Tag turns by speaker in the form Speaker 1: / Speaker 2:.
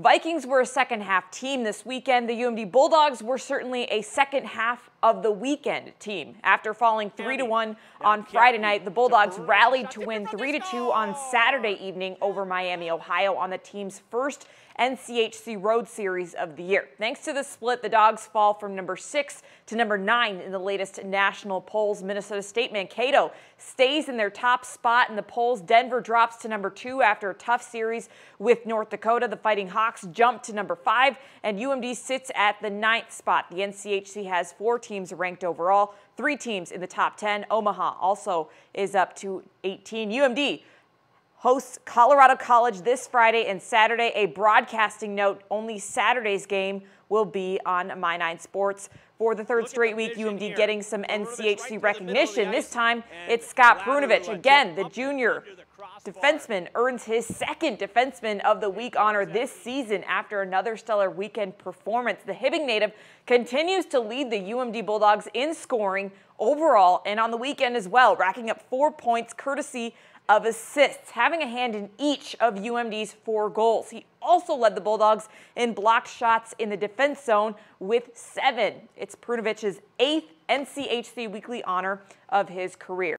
Speaker 1: Vikings were a second half team this weekend. The UMD Bulldogs were certainly a second half of the weekend team. After falling 3 to 1 on Friday night, the Bulldogs rallied to win 3 to 2 on Saturday evening over Miami, Ohio on the team's first NCHC Road Series of the year. Thanks to the split, the Dogs fall from number 6 to number 9 in the latest national polls. Minnesota State Mankato stays in their top spot in the polls. Denver drops to number 2 after a tough series with North Dakota. The Fighting Hawks jump to number 5 and UMD sits at the ninth spot. The NCHC has four teams ranked overall, three teams in the top 10. Omaha also is up to 18. UMD hosts Colorado College this Friday and Saturday. A broadcasting note, only Saturday's game will be on My Nine Sports. For the third straight week, UMD here. getting some NCHC right recognition. This time, it's Scott Perunovich. Again, the junior defenseman earns his second Defenseman of the Week honor this season after another stellar weekend performance. The Hibbing native continues to lead the UMD Bulldogs in scoring overall and on the weekend as well, racking up four points courtesy of assists, having a hand in each of UMD's four goals. He also led the Bulldogs in blocked shots in the defense zone with seven. It's Perunovich's eighth NCHC weekly honor of his career.